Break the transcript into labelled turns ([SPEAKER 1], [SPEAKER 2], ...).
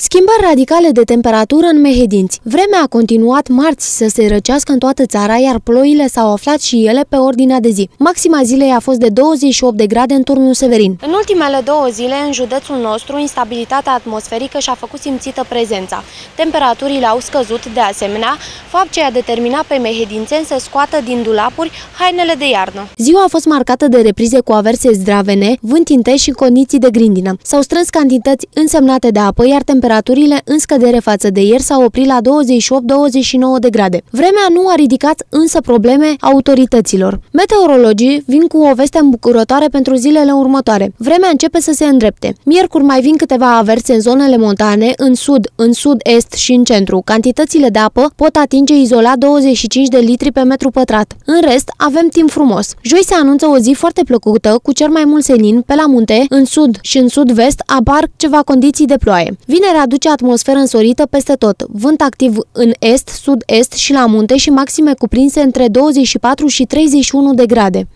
[SPEAKER 1] Schimbări radicale de temperatură în Mehedinți. Vremea a continuat marți să se răcească în toată țara, iar ploile s-au aflat și ele pe ordinea de zi. Maxima zilei a fost de 28 de grade în turnul Severin. În ultimele două zile, în județul nostru, instabilitatea atmosferică și-a făcut simțită prezența. Temperaturile au scăzut de asemenea, fapt ce a determinat pe mehedințeni să scoată din dulapuri hainele de iarnă. Ziua a fost marcată de reprize cu averse zdravene, vânt intens și condiții de grindină. S-au strâns cantități însemnate de apă, iar temperaturile temperaturile în scădere față de ieri s-au oprit la 28-29 de grade. Vremea nu a ridicat însă probleme autorităților. Meteorologii vin cu o veste îmbucurătoare pentru zilele următoare. Vremea începe să se îndrepte. Miercuri mai vin câteva averse în zonele montane, în sud, în sud-est și în centru. Cantitățile de apă pot atinge izolat 25 de litri pe metru pătrat. În rest, avem timp frumos. Joi se anunță o zi foarte plăcută, cu cer mai mult senin, pe la munte, în sud și în sud-vest apar ceva condiții de ploaie. Vinerea aduce atmosferă însorită peste tot, vânt activ în est, sud-est și la munte și maxime cuprinse între 24 și 31 de grade.